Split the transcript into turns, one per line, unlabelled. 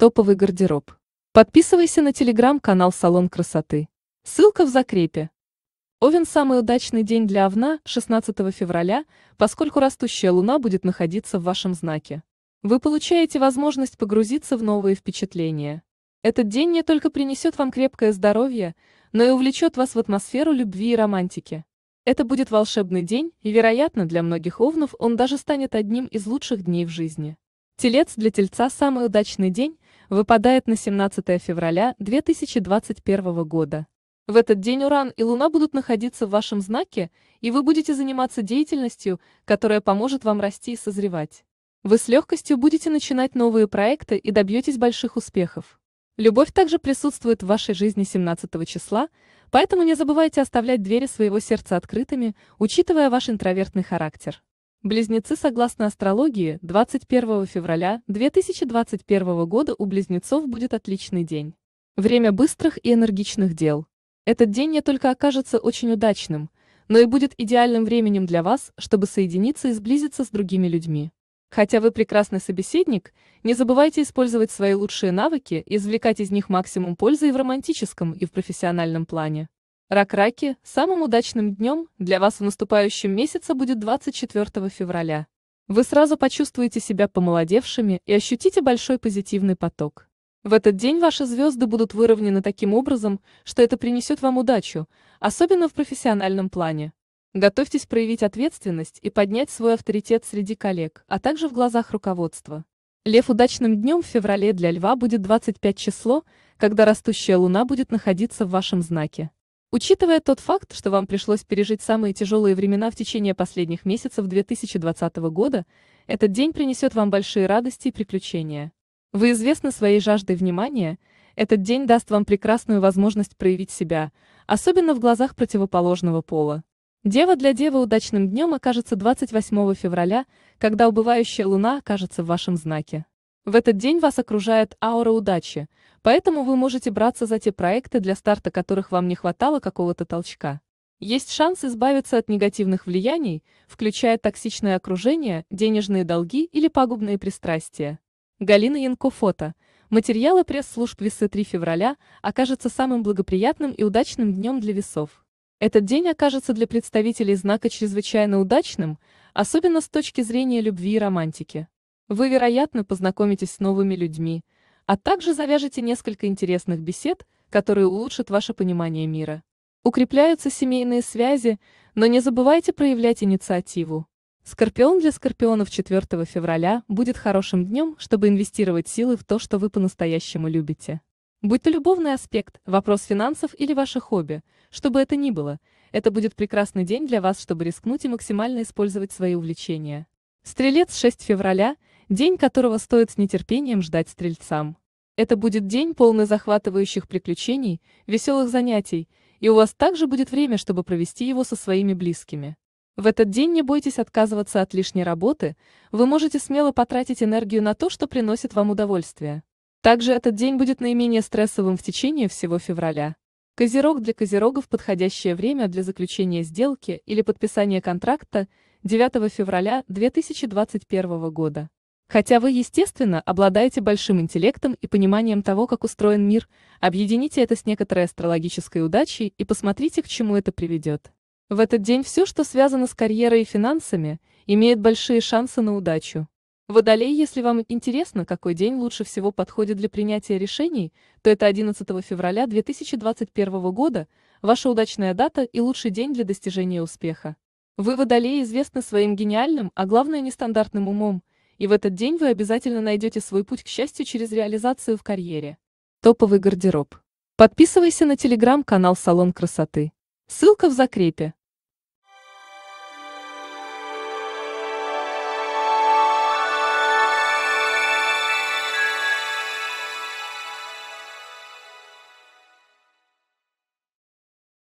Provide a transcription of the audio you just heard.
Топовый гардероб. Подписывайся на телеграм-канал Салон красоты. Ссылка в закрепе. Овен – самый удачный день для Овна 16 февраля, поскольку растущая луна будет находиться в вашем знаке. Вы получаете возможность погрузиться в новые впечатления. Этот день не только принесет вам крепкое здоровье, но и увлечет вас в атмосферу любви и романтики. Это будет волшебный день, и, вероятно, для многих овнов он даже станет одним из лучших дней в жизни. Телец для тельца самый удачный день выпадает на 17 февраля 2021 года. В этот день Уран и Луна будут находиться в вашем знаке, и вы будете заниматься деятельностью, которая поможет вам расти и созревать. Вы с легкостью будете начинать новые проекты и добьетесь больших успехов. Любовь также присутствует в вашей жизни 17 числа, поэтому не забывайте оставлять двери своего сердца открытыми, учитывая ваш интровертный характер. Близнецы согласно астрологии 21 февраля 2021 года у близнецов будет отличный день. Время быстрых и энергичных дел. Этот день не только окажется очень удачным, но и будет идеальным временем для вас, чтобы соединиться и сблизиться с другими людьми. Хотя вы прекрасный собеседник, не забывайте использовать свои лучшие навыки и извлекать из них максимум пользы и в романтическом, и в профессиональном плане. Рак-раки, самым удачным днем для вас в наступающем месяце будет 24 февраля. Вы сразу почувствуете себя помолодевшими и ощутите большой позитивный поток. В этот день ваши звезды будут выровнены таким образом, что это принесет вам удачу, особенно в профессиональном плане. Готовьтесь проявить ответственность и поднять свой авторитет среди коллег, а также в глазах руководства. Лев удачным днем в феврале для льва будет 25 число, когда растущая луна будет находиться в вашем знаке. Учитывая тот факт, что вам пришлось пережить самые тяжелые времена в течение последних месяцев 2020 года, этот день принесет вам большие радости и приключения. Вы известны своей жаждой внимания, этот день даст вам прекрасную возможность проявить себя, особенно в глазах противоположного пола. Дева для Девы удачным днем окажется 28 февраля, когда убывающая луна окажется в вашем знаке. В этот день вас окружает аура удачи, поэтому вы можете браться за те проекты, для старта которых вам не хватало какого-то толчка. Есть шанс избавиться от негативных влияний, включая токсичное окружение, денежные долги или пагубные пристрастия. Галина Янко. Материалы пресс-служб Весы 3 февраля окажется самым благоприятным и удачным днем для весов. Этот день окажется для представителей знака чрезвычайно удачным, особенно с точки зрения любви и романтики. Вы, вероятно, познакомитесь с новыми людьми, а также завяжете несколько интересных бесед, которые улучшат ваше понимание мира. Укрепляются семейные связи, но не забывайте проявлять инициативу. Скорпион для скорпионов 4 февраля будет хорошим днем, чтобы инвестировать силы в то, что вы по-настоящему любите. Будь то любовный аспект, вопрос финансов или ваше хобби, чтобы это ни было, это будет прекрасный день для вас, чтобы рискнуть и максимально использовать свои увлечения. Стрелец 6 февраля – день которого стоит с нетерпением ждать стрельцам. Это будет день полный захватывающих приключений, веселых занятий, и у вас также будет время, чтобы провести его со своими близкими. В этот день не бойтесь отказываться от лишней работы, вы можете смело потратить энергию на то, что приносит вам удовольствие. Также этот день будет наименее стрессовым в течение всего февраля. Козерог для козерогов подходящее время для заключения сделки или подписания контракта 9 февраля 2021 года. Хотя вы, естественно, обладаете большим интеллектом и пониманием того, как устроен мир, объедините это с некоторой астрологической удачей и посмотрите, к чему это приведет. В этот день все, что связано с карьерой и финансами, имеет большие шансы на удачу. Водолей, если вам интересно, какой день лучше всего подходит для принятия решений, то это 11 февраля 2021 года, ваша удачная дата и лучший день для достижения успеха. Вы, Водолей, известны своим гениальным, а главное нестандартным умом, и в этот день вы обязательно найдете свой путь к счастью через реализацию в карьере. Топовый гардероб. Подписывайся на телеграм-канал Салон красоты. Ссылка в закрепе.